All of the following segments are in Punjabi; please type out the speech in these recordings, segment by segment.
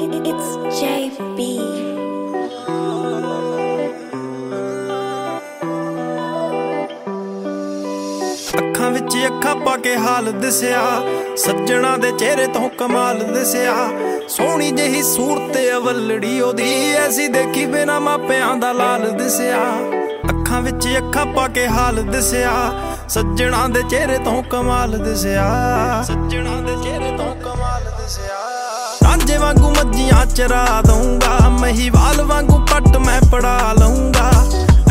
It's JB. ਅੱਖਾਂ ਵਿੱਚ ਅੱਖਾਂ ਪਾ ਕੇ ਹਾਲ ਦਿਸਿਆ, ਸੱਜਣਾ ਦੇ ਚਿਹਰੇ ਤੋਂ ਕਮਾਲ ਦਿਸਿਆ। ਸੋਹਣੀ ਜਿਹੀ ਸੂਰਤ ਅਵਲੜੀ ਉਹਦੀ, ਐਸੀ ਦੇਖੀ ਬਿਨਾ ਮਾਪਿਆਂ ਦਾ ਲਾਲ ਦਿਸਿਆ। ਅੱਖਾਂ ਵਿੱਚ ਅੱਖਾਂ ਪਾ ਕੇ ਹਾਲ ਦਿਸਿਆ, ਸੱਜਣਾ ਦੇ ਚਿਹਰੇ ਤੋਂ ਕਮਾਲ ਦਿਸਿਆ। ਸੱਜਣਾ ਦੇ ਚਿਹਰੇ ਤੋਂ ਕਮਾਲ ਦਿਸਿਆ। ਰਾਂਝੇ ਵਾਂਗੂ ਮੱਜੀਆਂ ਚਰਾ ਦਊਂਗਾ ਮਹੀਵਾਲ ਵਾਂਗੂ ਪੱਟ ਮੈਂ ਪੜਾ ਲਊਂਗਾ।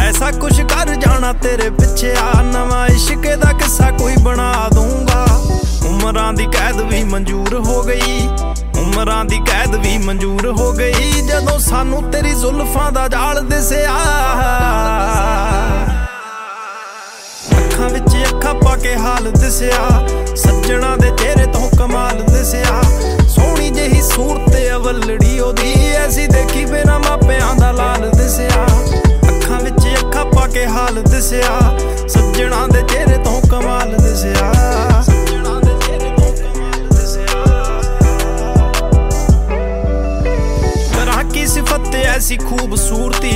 ਐਸਾ ਕੁਛ ਕਰ ਜਾਣਾ ਤੇਰੇ ਪਿੱਛੇ ਆ। ਨਵਾਂ ਇਸ਼ਕ ਦਾ ਕਿੱਸਾ ਕੋਈ ਬਣਾ ਦੂੰਗਾ ਉਮਰਾਂ ਦੀ ਕੈਦ ਵੀ ਮਨਜ਼ੂਰ ਹੋ ਗਈ। ਉਮਰਾਂ ਦੀ ਕੈਦ ਵੀ ਮਨਜ਼ੂਰ ਹੋ ਗਈ। ਜਦੋਂ ਸਾਨੂੰ ਤੇਰੀ ਜ਼ੁਲਫਾਂ ਦਾ ਜਾਲ ਦਿਸਿਆ। ਅੱਖਾਂ ਵਿੱਚ ਅੱਖਾਂ ਪਾ ਕੇ ਹਾਲ ਦਿਸਿਆ। ਸੱਜਣਾ ਕੇ ਹਾਲ ਦਿਸਿਆ, ਸੱਜਣਾ ਦੇ ਚਿਹਰੇ ਤੋਂ ਕਮਾਲ ਦਿਸਿਆ। ਸਿਫਤ ਐਸੀ ਖੂਬਸੂਰਤੀ,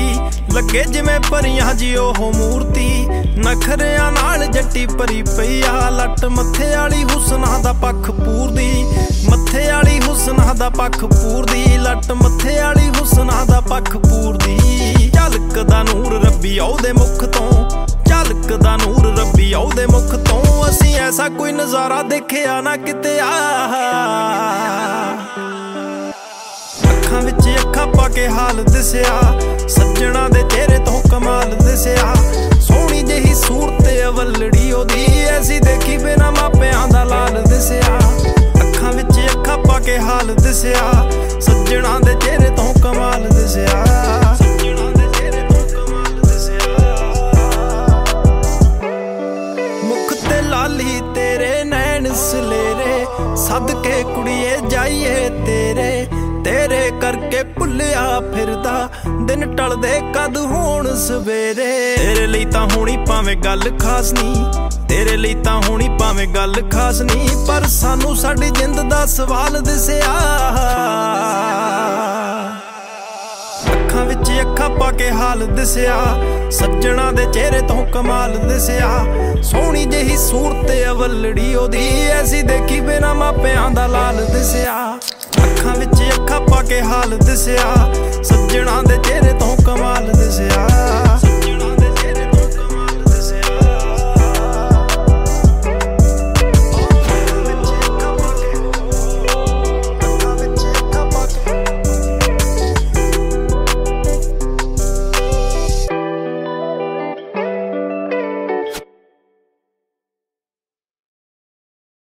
ਲੱਗੇ ਜਿਵੇਂ ਪਰੀਆਂ ਜੀ ਉਹ ਮੂਰਤੀ। ਨਖਰਿਆਂ ਨਾਲ ਜੱਟੀ ਭਰੀ ਪਈ ਆ, ਲੱਟ ਮੱਥੇ ਵਾਲੀ ਹੁਸਨਾ ਦਾ ਪੱਖ ਪੂਰਦੀ। ਮੱਥੇ ਵਾਲੀ ਹੁਸਨਾ ਦਾ ਪੱਖ ਪੂਰਦੀ, ਲੱਟ ਮੱਥੇ ਵਾਲੀ ਹੁਸਨਾ ਦਾ ਪੱਖ ਪੂਰਦੀ। ਝਲਕਦਾ ਨੂਰ ਰੱਬੀ ਉਹਦੇ ਮੁਖ ਤੋਂ, ਝਲਕਦਾ ਨੂਰ ਰੱਬੀ ਉਹਦੇ ਮੁਖ ਤੋਂ। ਅਸੀਂ ਐਸਾ ਕੋਈ ਨਜ਼ਾਰਾ ਦੇਖਿਆ ਨਾ ਕਿਤੇ ਆ ਅੱਖਾਂ ਵਿੱਚ ਅੱਖਾਂ ਪਾ ਕੇ ਹਾਲ ਦਿਸਿਆ, ਸੱਜਣਾ ਦੇ ਚਿਹਰੇ ਤੋਂ ਕਮਾਲ ਦਿਸਿਆ। ਸੋਹਣੀ ਜਿਹੀ ਸੂਰਤ ਅਵਲੜੀ ਉਹਦੀ, ਐਸੀ ਦੇਖੀ ਬਿਨਾ ਮਾਪਿਆਂ ਦਾ ਲਾਲ ਦਿਸਿਆ। ਅੱਖਾਂ ਵਿੱਚ ਅੱਖਾਂ ਪਾ ਕੇ ਹਾਲ ਦਿਸਿਆ, ਸੱਜਣਾ ਦੇ ਚਿਹਰੇ ਤੋਂ ਕਮਾਲ ਸਦਕੇ ਕੁੜੀਏ ਜਾਈਏ ਤੇਰੇ ਤੇਰੇ ਕਰਕੇ ਭੁੱਲਿਆ ਫਿਰਦਾ। ਦਿਨ ਟਲਦੇ ਕਦ ਹੋਣ ਸਵੇਰੇ। ਤੇਰੇ ਲਈ ਤਾਂ ਹੋਣੀ ਭਾਵੇਂ ਗੱਲ ਖਾਸ ਨਹੀਂ, ਤੇਰੇ ਲਈ ਤਾਂ ਹੋਣੀ ਭਾਵੇਂ ਗੱਲ ਖਾਸ ਨਹੀਂ, ਪਰ ਸਾਨੂੰ ਸਾਡੀ ਜਿੰਦ ਦਾ ਸਵਾਲ ਦਿਸਿਆ। ਅੱਖਾਂ ਵਿੱਚ ਅੱਖਾਂ ਪਾ ਕੇ ਹਾਲ ਦਿਸਿਆ, ਸੱਜਣਾ ਦੇ ਚਿਹਰੇ ਤੋਂ ਕਮਾਲ ਦਿਸਿਆ। ਸੋਹਣੀ ਜਿਹੀ ਸੂਰਤ ਅਵਲੜੀ ਉਹਦੀ ਐਸੀ ਦੇਖੀ ਬਿਨਾ ਮਾਪਿਆਂ ਦਾ ਲਾਲ ਦਿਸਿਆ। ਅੱਖਾਂ ਵਿੱਚ ਅੱਖਾਂ ਪਾ ਕੇ ਹਾਲ ਦਿਸਿਆ। ਸੱਜਣਾ ਦੇ ਚਿਹਰੇ